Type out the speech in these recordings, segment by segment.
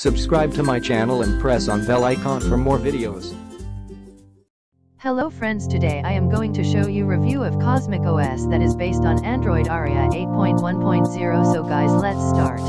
Subscribe to my channel and press on bell icon for more videos. Hello friends today I am going to show you review of Cosmic OS that is based on Android Oreo 8.1.0 so guys let's start.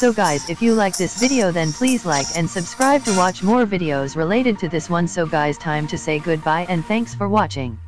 So guys if you like this video then please like and subscribe to watch more videos related to this one so guys time to say goodbye and thanks for watching.